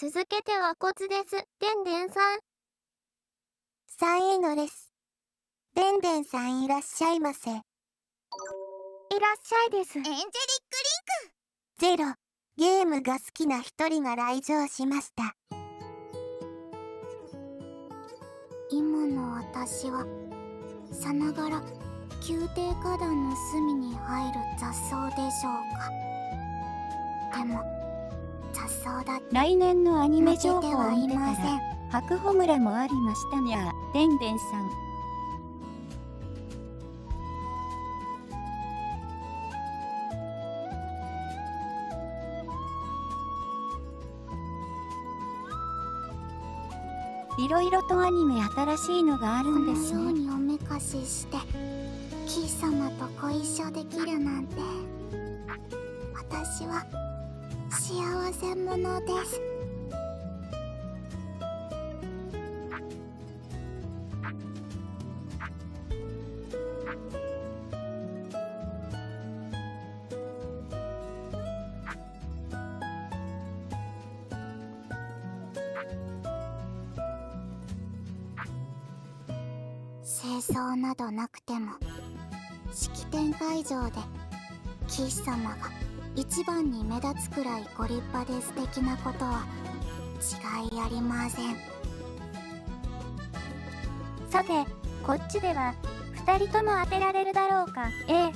続けてはコツです。でんでんさん。サイーノです。でんでんさんいらっしゃいませ。いらっしゃいです。エンジェリックリンクゼロ、ゲームが好きな一人が来場しました。今の私は、さながら宮廷花壇の隅に入る雑草でしょうか。でも、来年のアニメ情報を見てたら白穂村もありましたにゃでんでんさん。いろいろとアニメ新しいのがあるんですね。このようにおめかししてキー様とご一緒できるなんて。私は幸せ者です。清掃などなくても式典会場で騎士様が一番に目立つくらいご立派で素敵なことは違いありません。さてこっちでは2人とも当てられるだろうか？A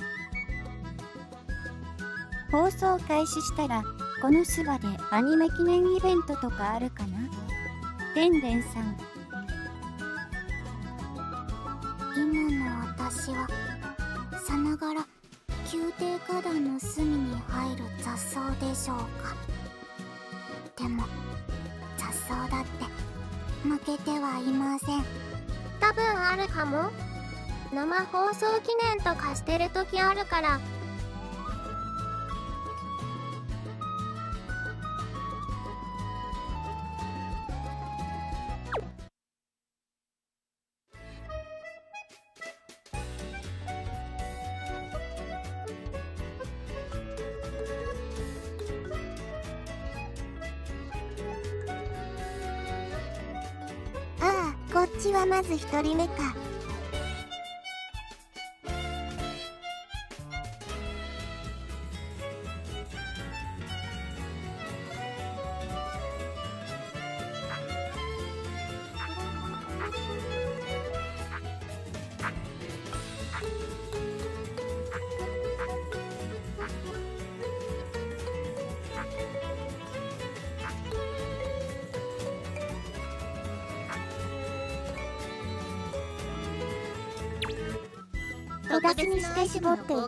放送開始したらこのスバでアニメ記念イベントとかあるかな？でんでんさん。今の私はさながら宮廷花壇の隅に入る雑草でしょうか。でも雑草だって負けてはいません。多分あるかも。生放送記念とかしてる時あるからまず1人目か。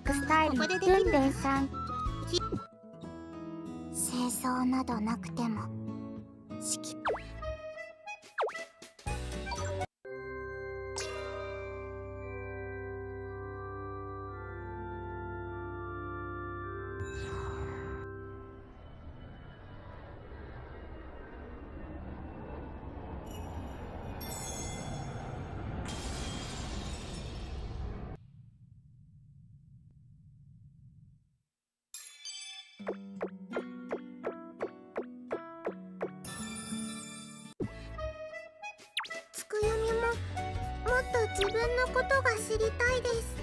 絞っていくスタイルルンルンさん清掃などなと自分のことが知りたいです。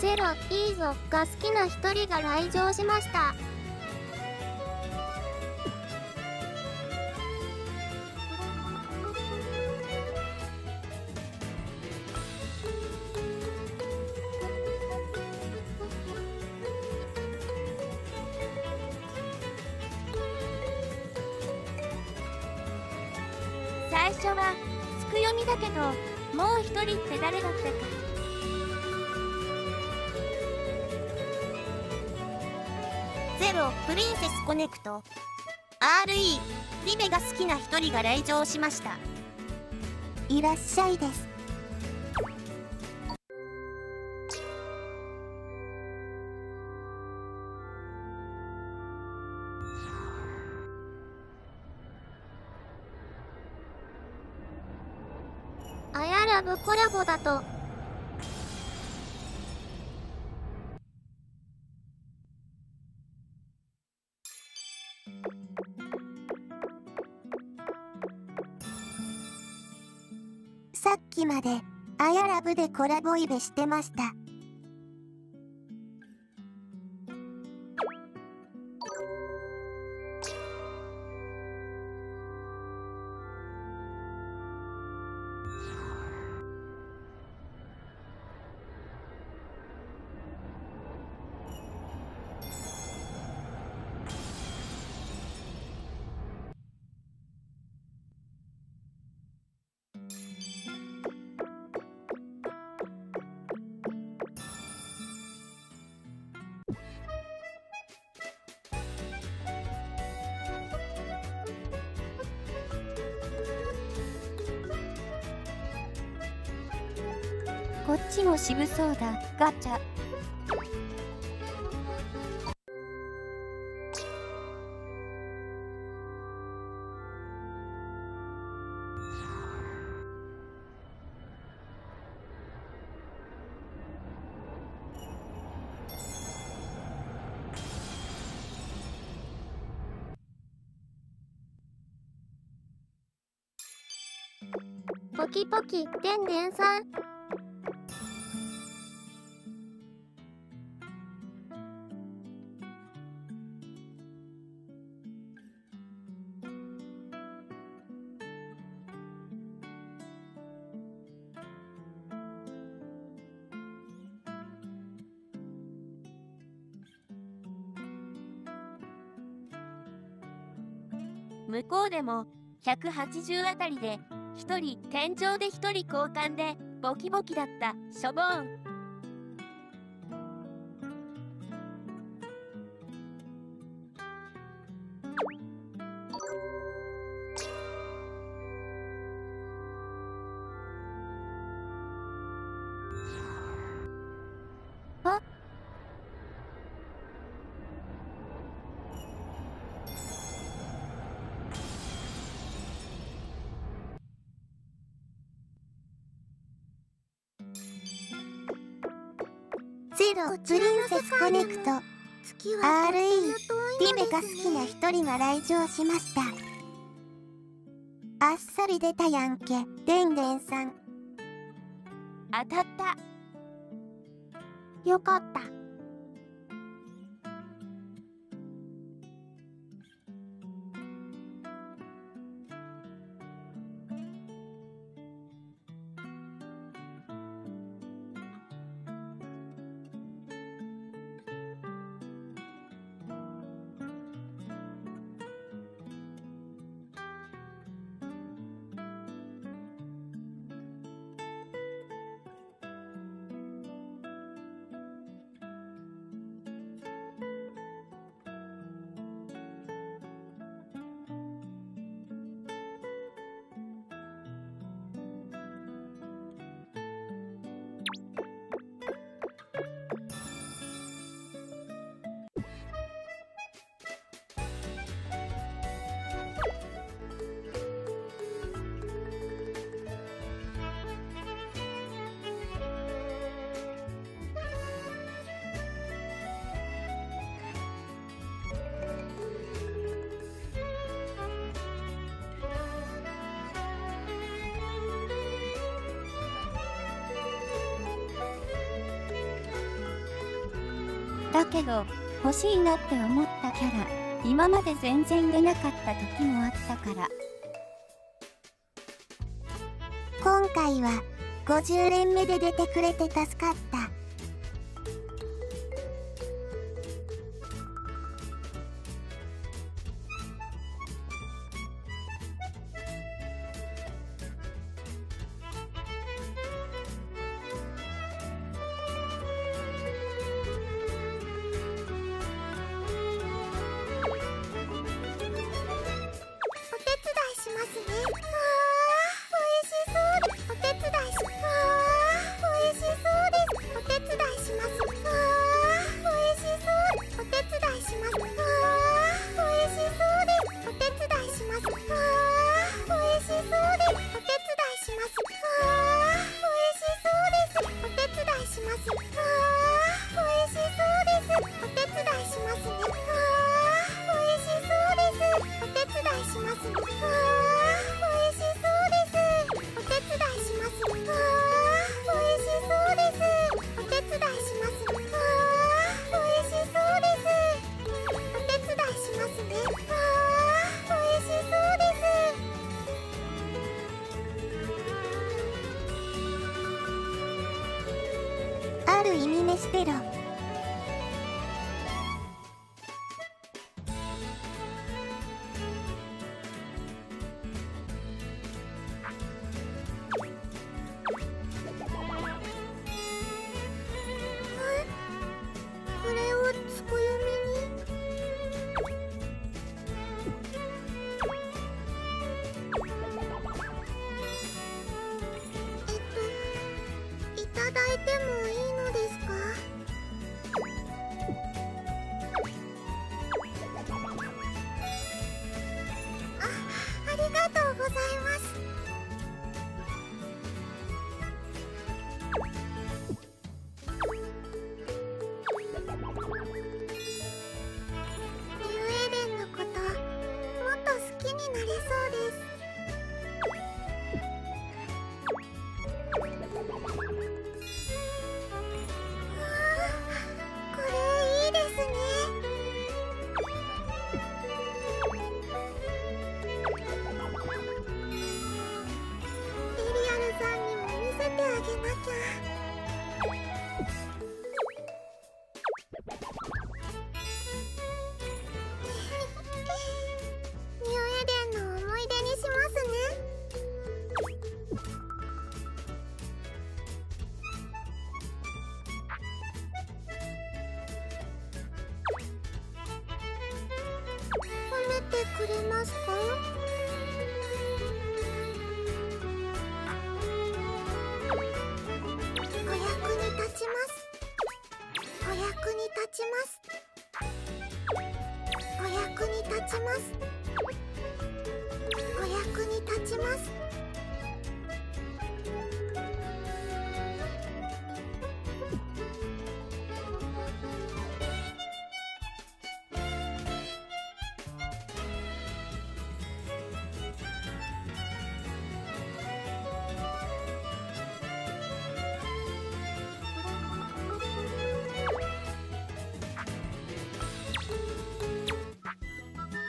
ゼロいいぞ。が好きな一人が来場しました。ネクト。RE リベが好きな一人が来場しました。いらっしゃいです。まであやラブでコラボイベしてました。渋そうだ。ガチャ。ポキポキでんでんさん。向こうでも180あたりで1人天井で1人交換でボキボキだったしょぼーんスコネクト。RE リリベが好きな一人が来場しました。あっさり出たやんけ。でんでんさん。当たった。よかっだけど欲しいなって思ったキャラ今まで全然出なかった時もあったから。今回は50連目で出てくれて助かった。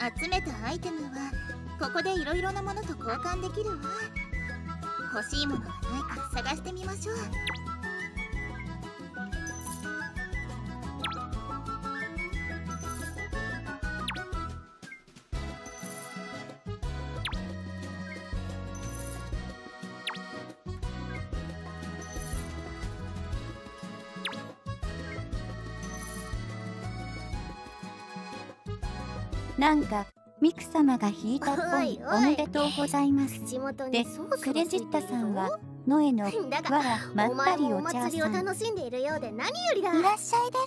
集めたアイテムはここでいろいろなものと交換できるわ。欲しいものがないか探してみましょう。様が引いたっぽいおめでとうございます。でクレジッタさんはノエのわらまったりおもお祭りを茶さん。楽しんでいるようで何よりだ。いらっしゃいです。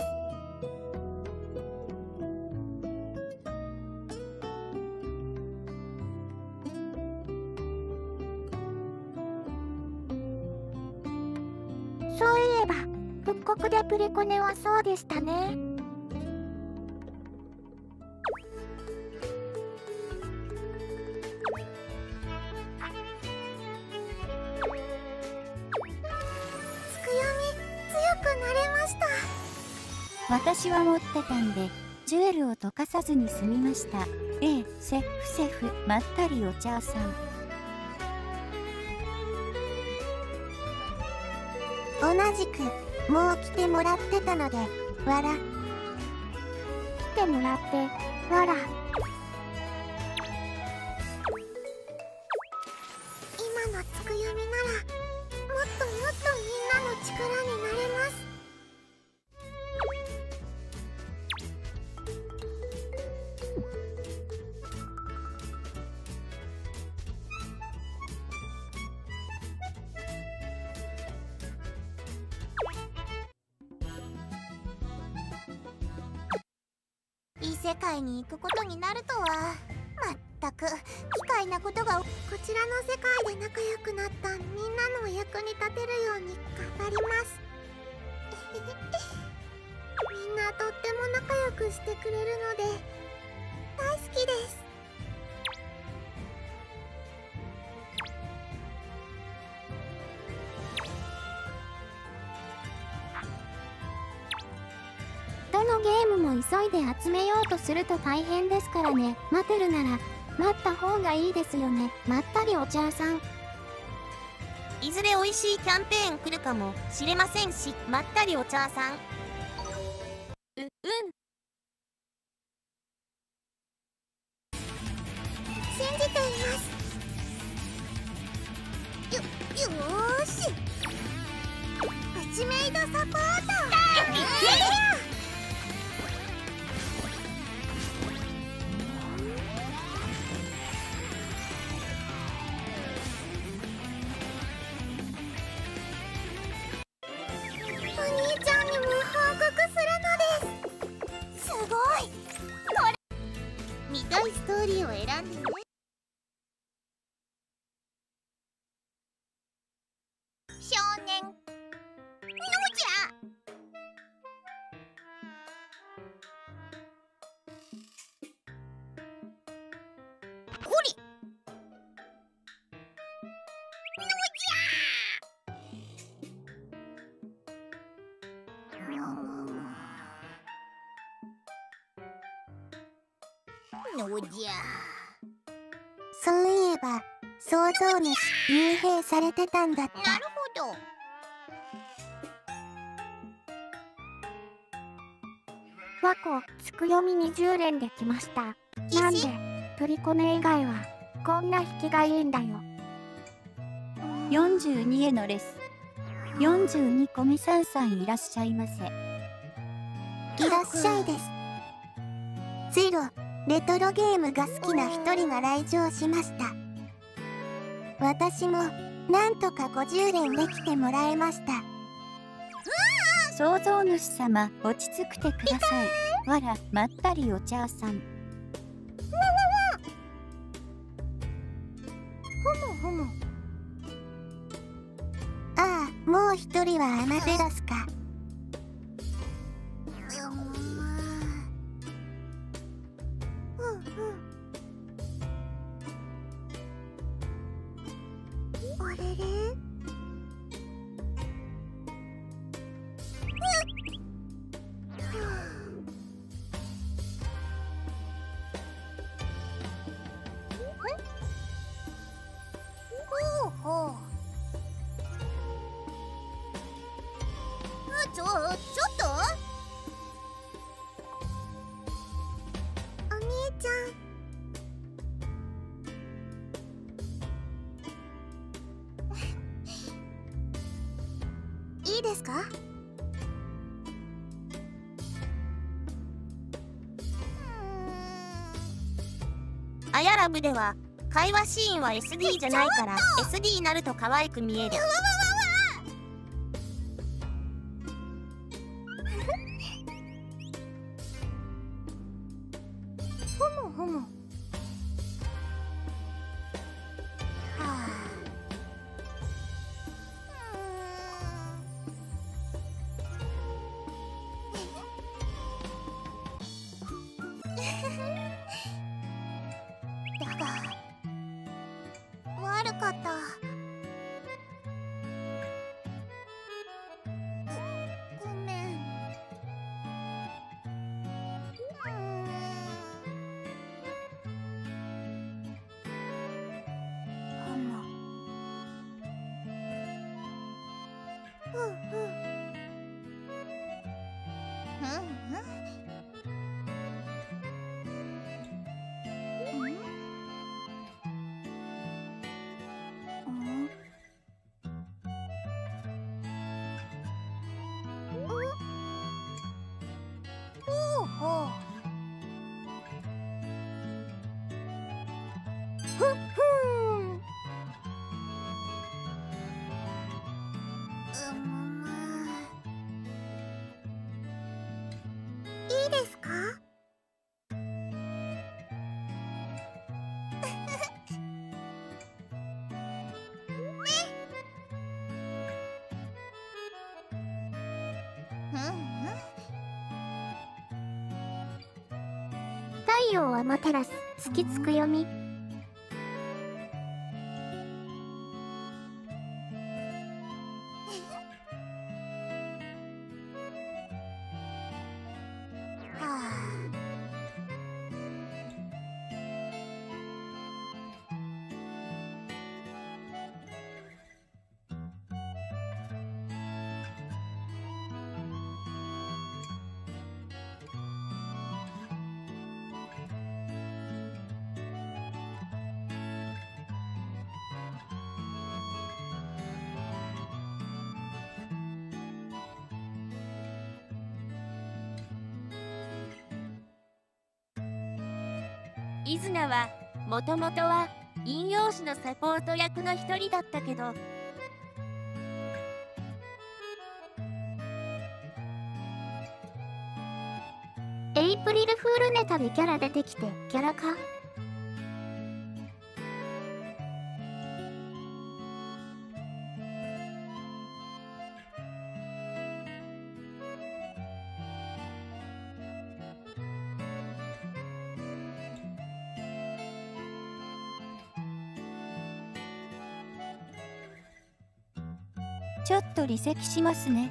そういえば復刻でプリコネはそうでしたね持ってたんでジュエルを溶かさずに済みました。ええセフセフまったりお茶さん。同じくもう来てもらってたのでわら来てもらってわらとすると大変ですからね。待てるなら待った方がいいですよね。まったりお茶屋さん。いずれ美味しいキャンペーン来るかもしれませんしまったりお茶屋さん。ストーリーを選んでね。創造主幽閉されてたんだった。なるほど。和子つくよみ20連できました。なんでプリコネ以外はこんな引きがいいんだよ。42へのレス。42コミさんさんいらっしゃいませ。いらっしゃいです。ゼロ。レトロゲームが好きな一人が来場しました私もなんとか50連できてもらえました。創造主様落ち着くてください。わらまったりお茶さん。ふむふむ。ああもう一人はアマテラスちょちょっと？お兄ちゃん。いいですか？あやラブでは会話シーンは SD じゃないから SD になると可愛く見える陽はマテラス月つくよみ。ともとは引用紙のサポート役の一人だったけど。エイプリルフールネタでキャラ出てきてキャラかと離席しますね。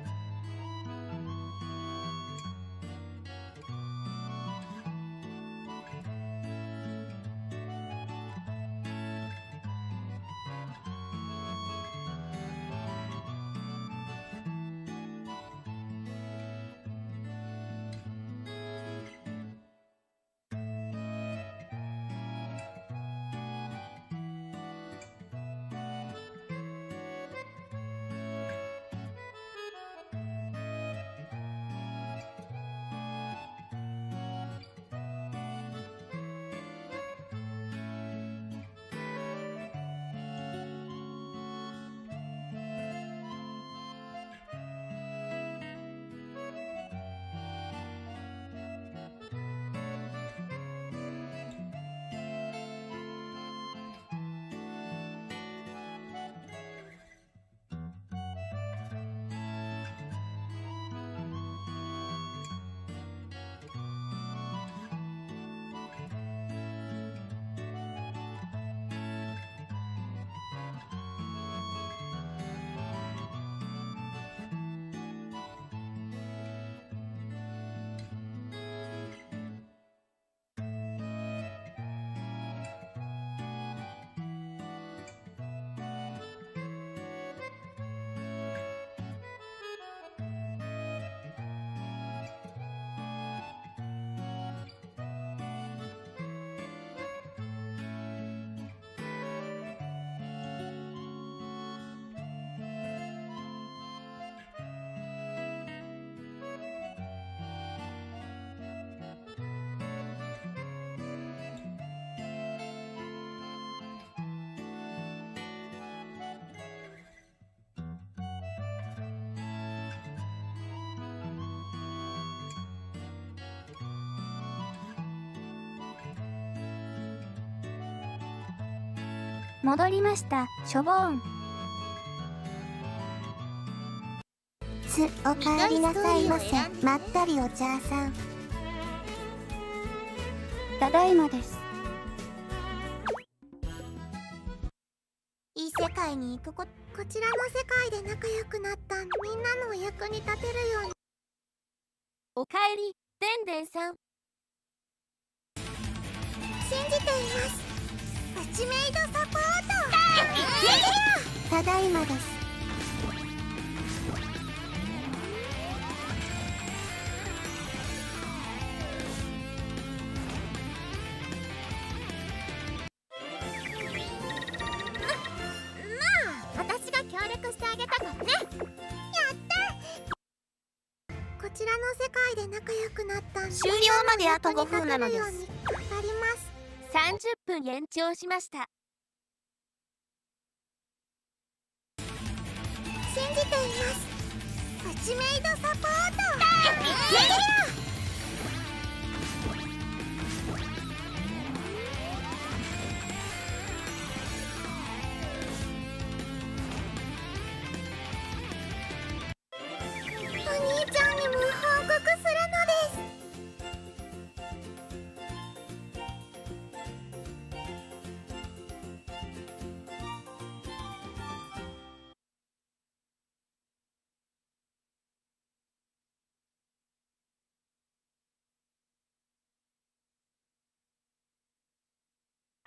戻りました。しょぼーんすおかえりなさいませ。まったりお茶さん。ただいまです。異世界に行くここちらの世界で仲良くなったみんなのお役に立てるように。おかえりでんでんさん。信じています。プチメイドサポートただいまです。まあ私が協力してあげたからね。やったこちらの世界で仲良くなった終了まであと5分なのです。頑張ります。30分延長しました信じています。プチメイドサポート。お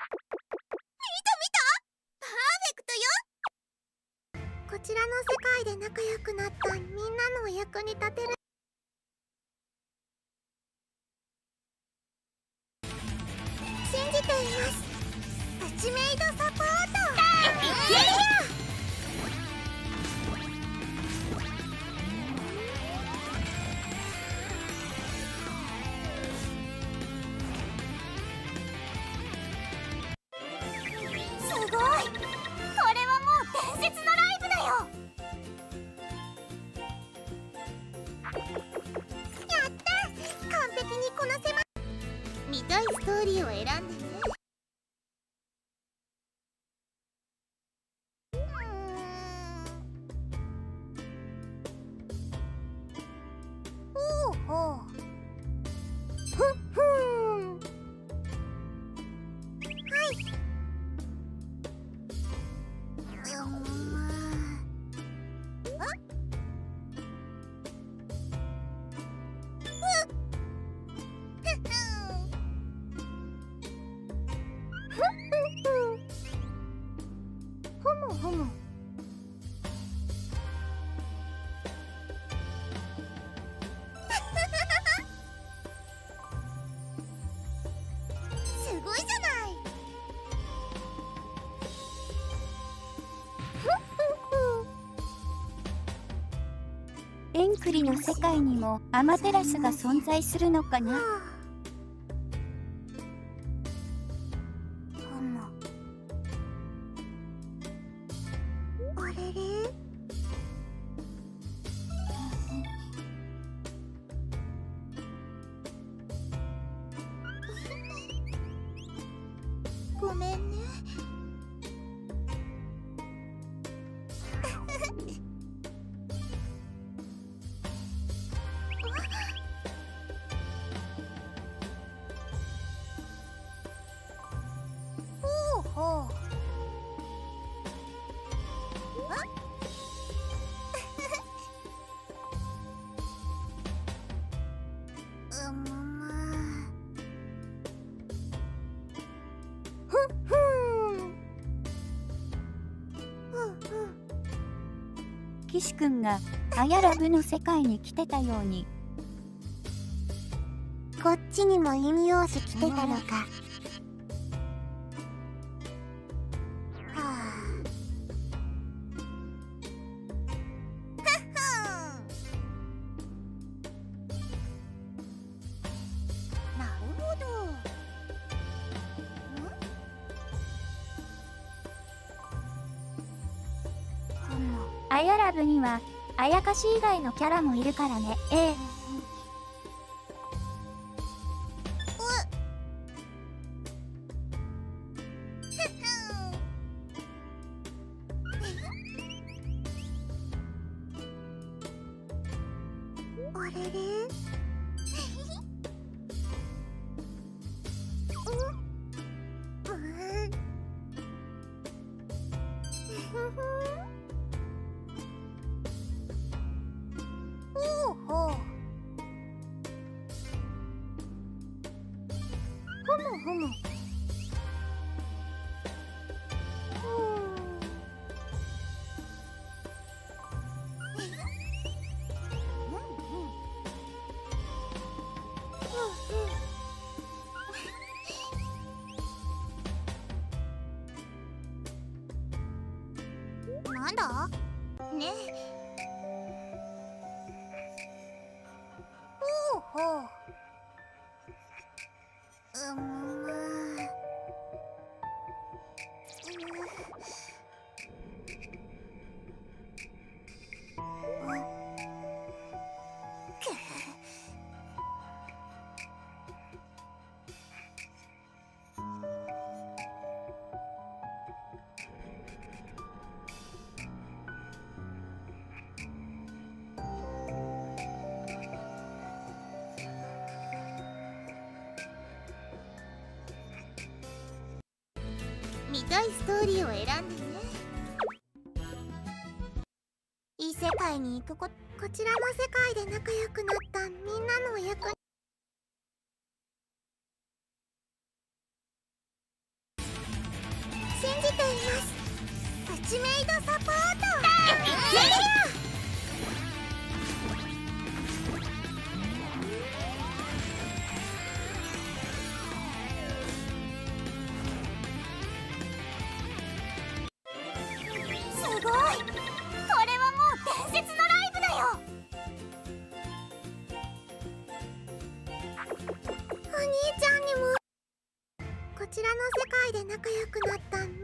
見た見た。パーフェクトよ。こちらの世界で仲良くなったみんなのお役に立てる作りの世界にもアマテラスが存在するのかな？はあれれ？騎士くんがアヤラブの世界に来てたようにこっちにも陰陽師来てたのか。私以外のキャラもいるからね。ええ。ふたいストーリーを選んでね。異世界に行くここちらの世界で仲良くなっ仲良くなったん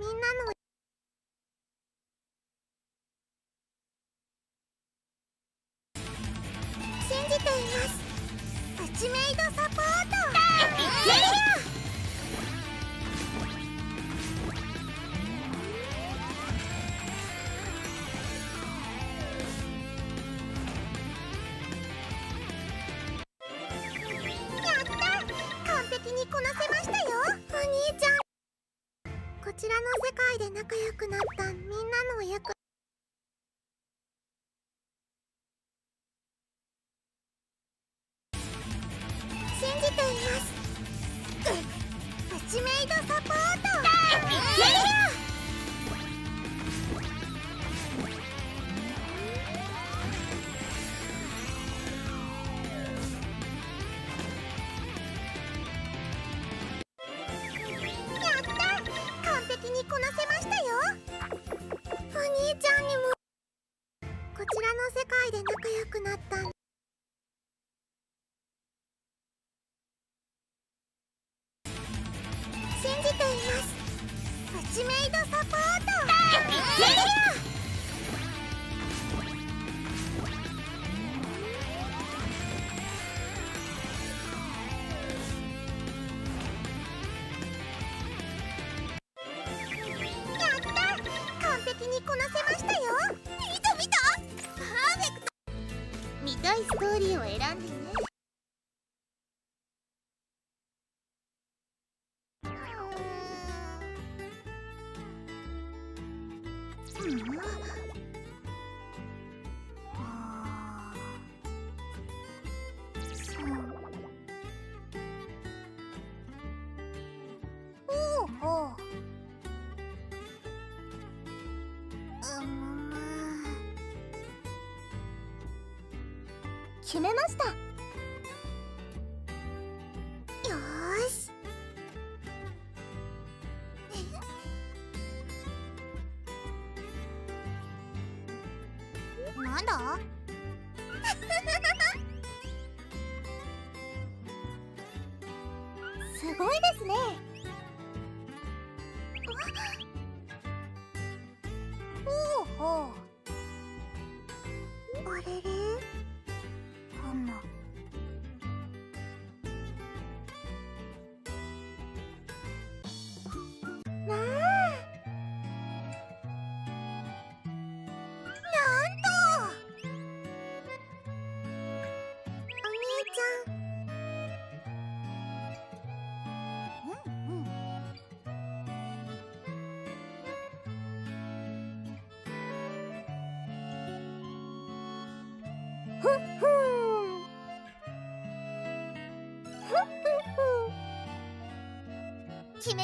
決めました。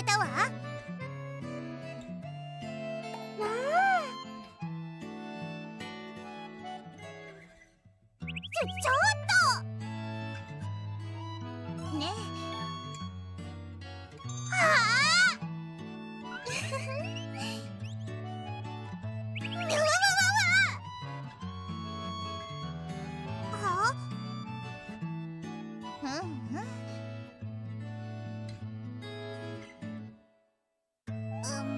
たわ。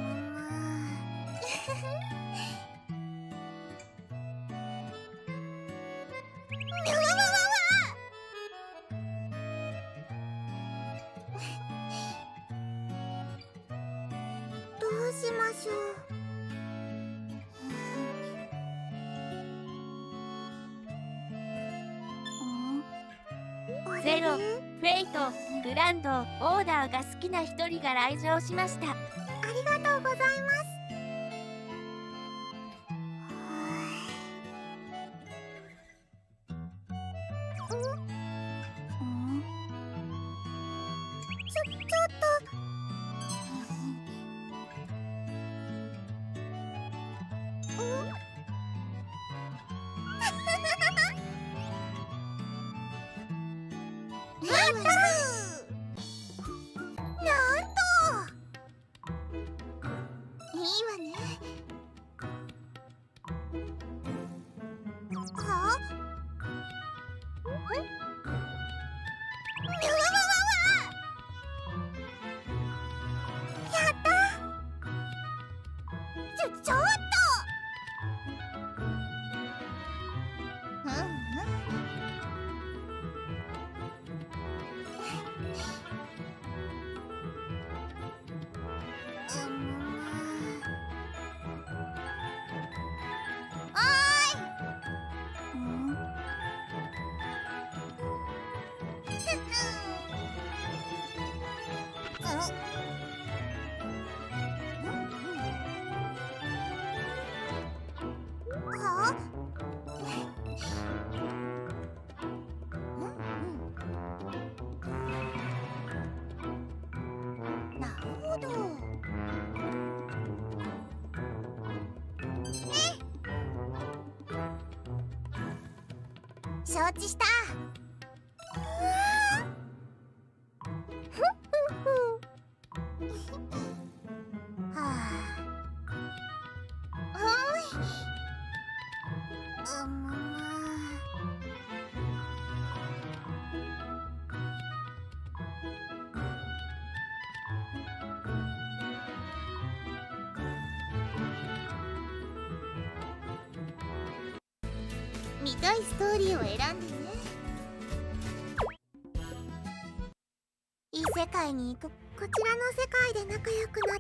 ゼロ、フェイト、グランド、オーダーが好きな一人が来場しました。承知した。界に行く。こちらの世界で仲良くな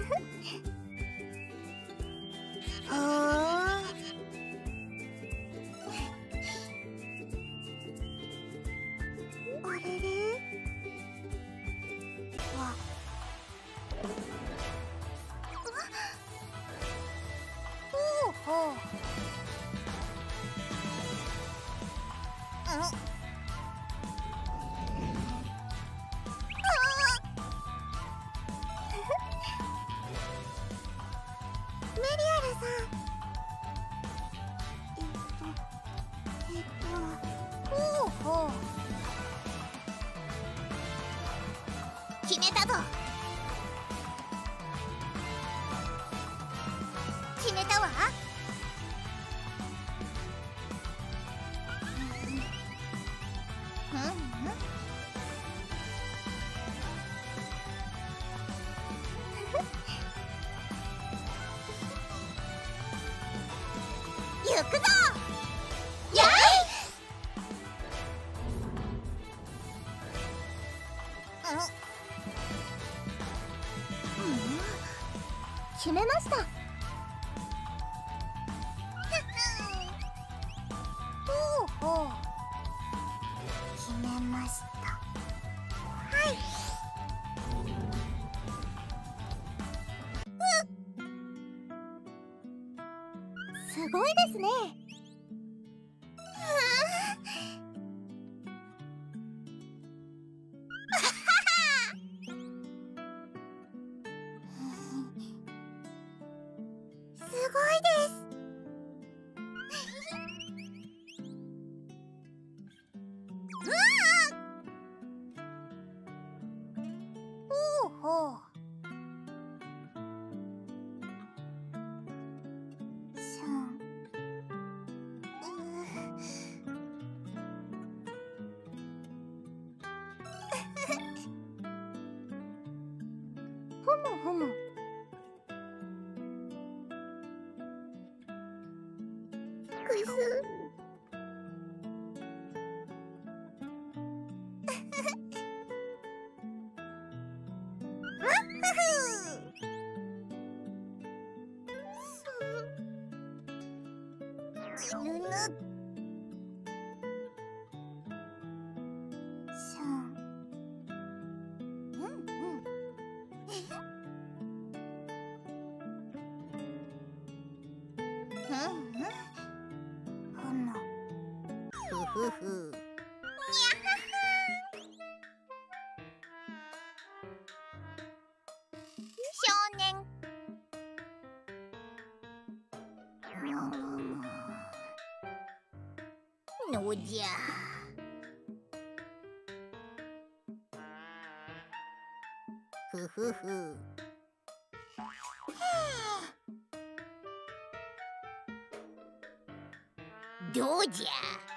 Ha ha ha! 出ました。可。ぬぬっじゃ。ふふふ。どうじゃ。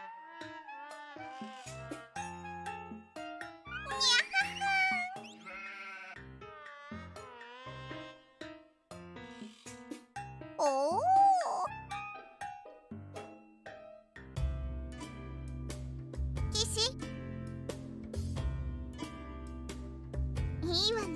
いいわね。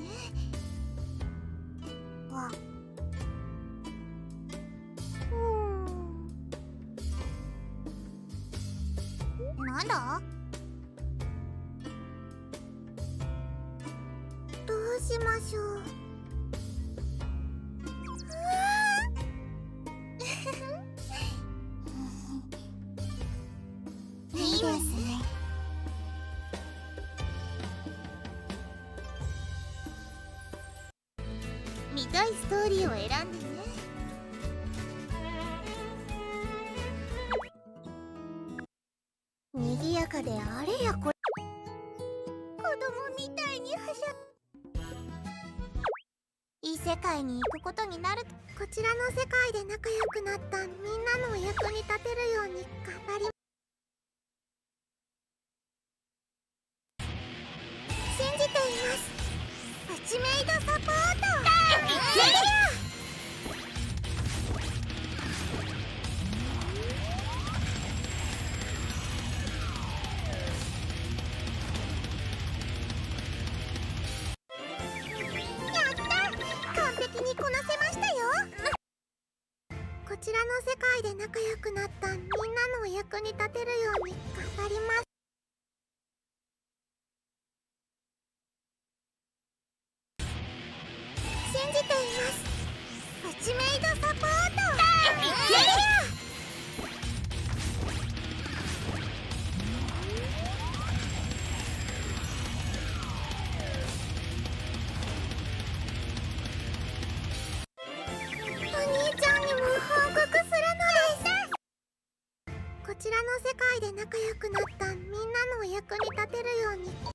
いストーリーを選んで仲良くなったみんなのお役に立てるように頑張ります。仲良くなったみんなのお役に立てるように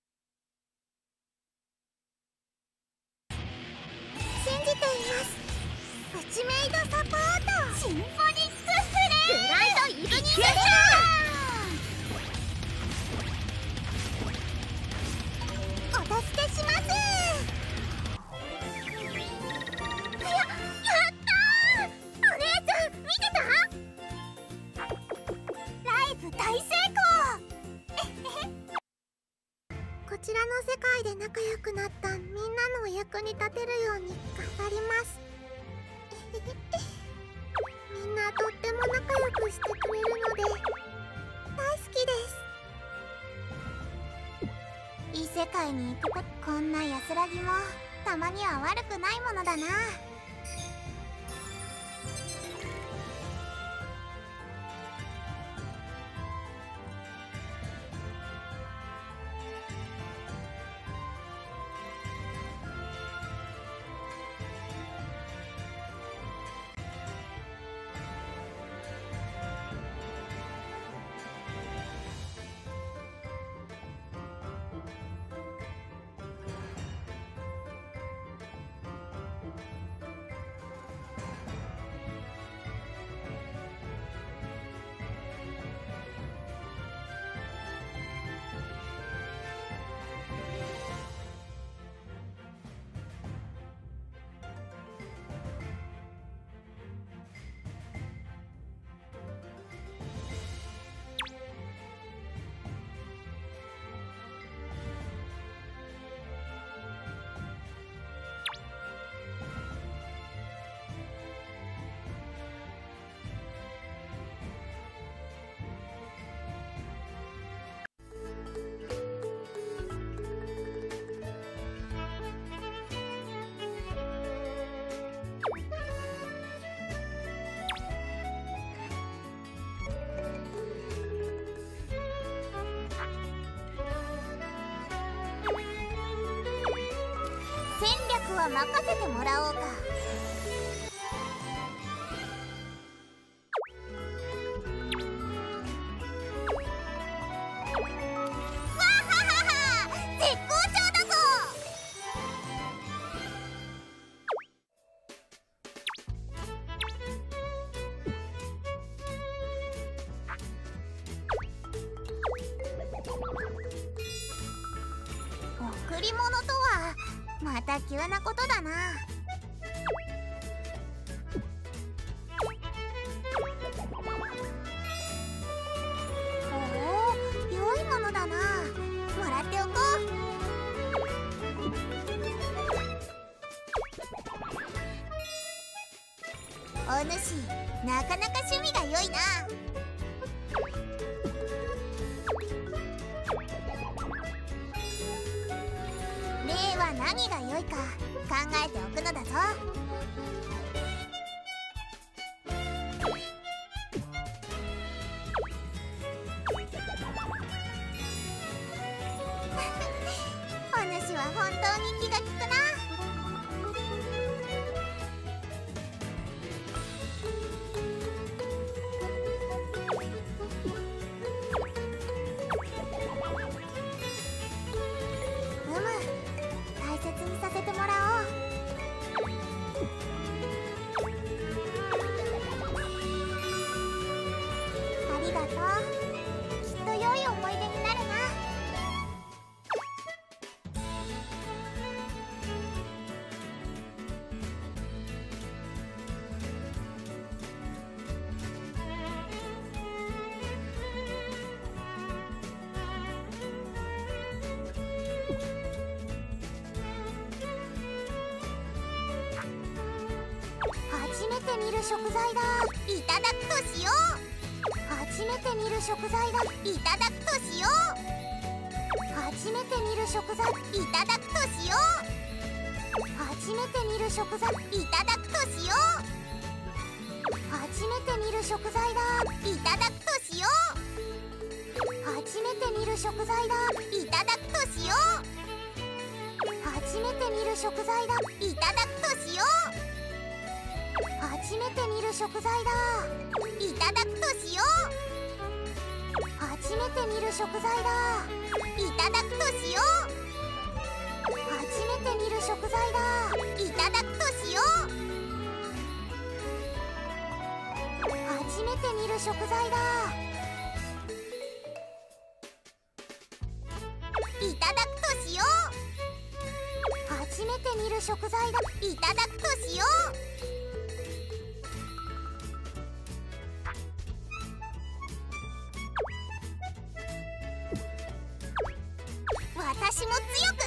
は任せてもらおうか。食材だいただくとしよう。初めて見る食材だいただくとしよう。初めて見る食材食材だ。いただくとしよう。初めて見る食材だいただくとしよう。初めて見る食材だ。いただくとしよう。初めて見る食材だ。も強く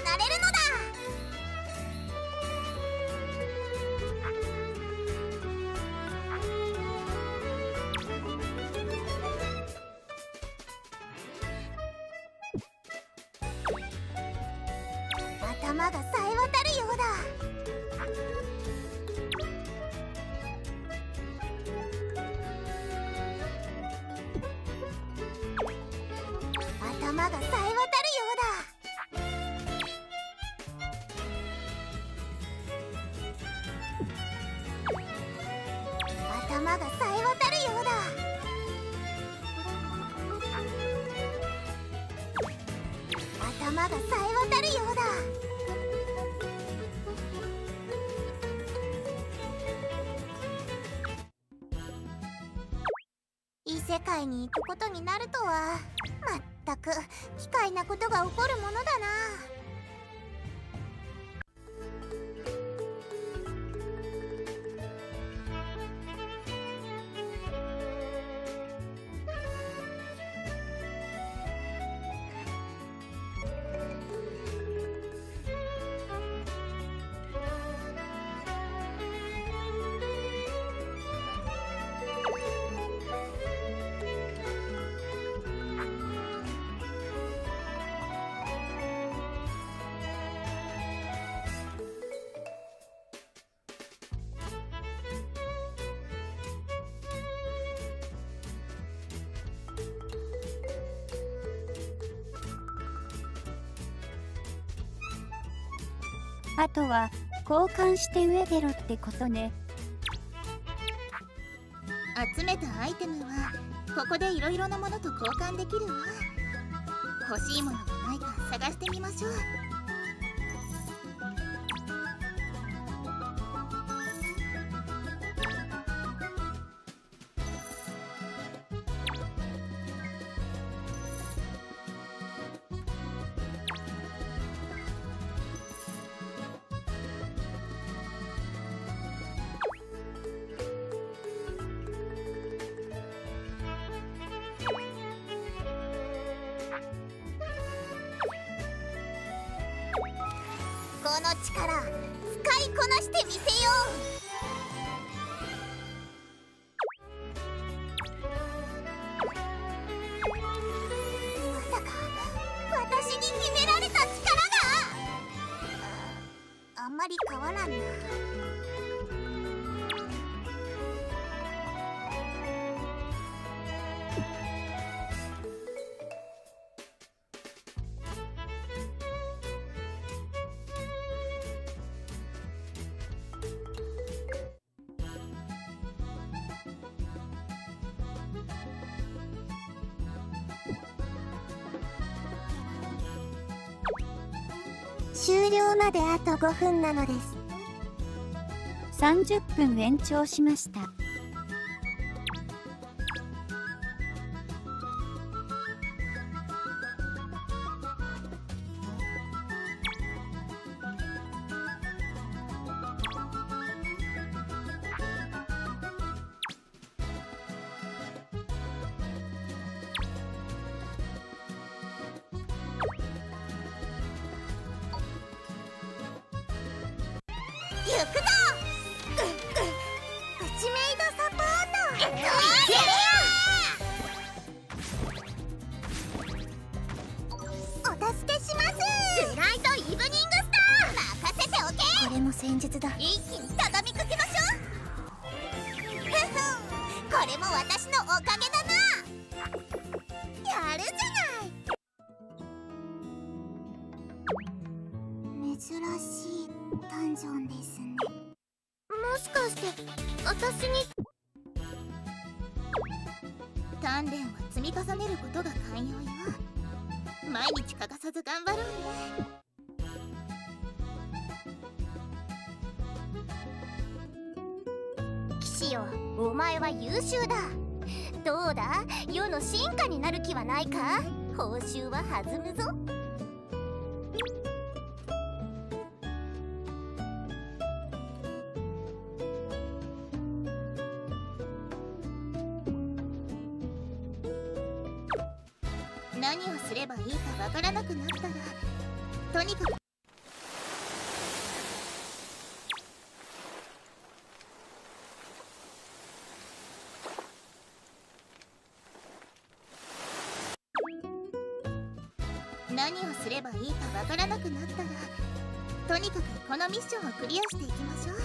あとは交換して植えてろってことね。集めたアイテムはここでいろいろなものと交換できるわ。欲しいものがないか探してみましょう。であと5分なのです。30分延長しました。くぞず頑張ろうね。騎士よお前は優秀だ。どうだ？世の進化になる気はないか？報酬は弾むぞ。いいかわからなくなったらとにかくこのミッションをクリアしていきましょう。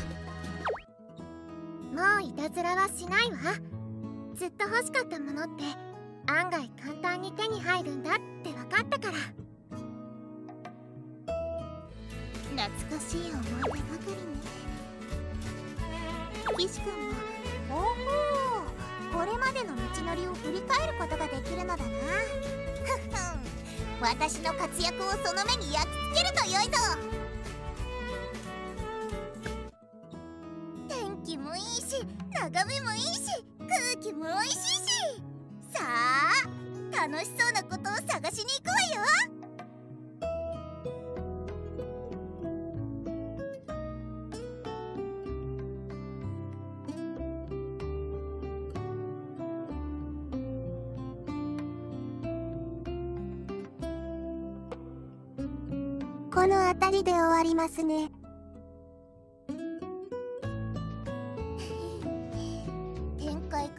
もういたずらはしないわ。ずっと欲しかったものって案外簡単に手に入るんだって分かったから。懐かしい思い出ばかりね。岸君もおほこれまでの道のりを振り返ることができるのだな。ふっ。私の活躍をその目に焼き付けるとよいぞ。天気もいいし眺めもいいし空気も美味しいし。さあ楽しそうなで終わりますね。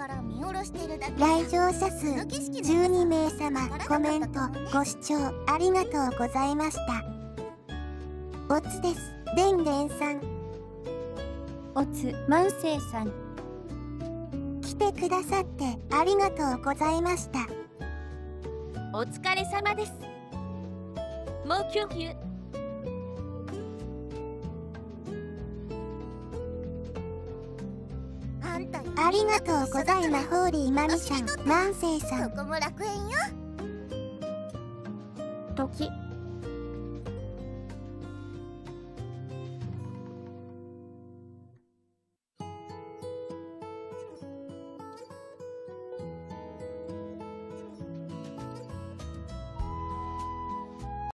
から見下ろしてるだけ来場者数12名様コメントご視聴ありがとうございました。おつです。でんでんさん。おつ万世さん。来てくださってありがとうございました。お疲れ様です。もうキュンキュンありがとうございまホーリーマミさん南西さん。ここも楽園よ。時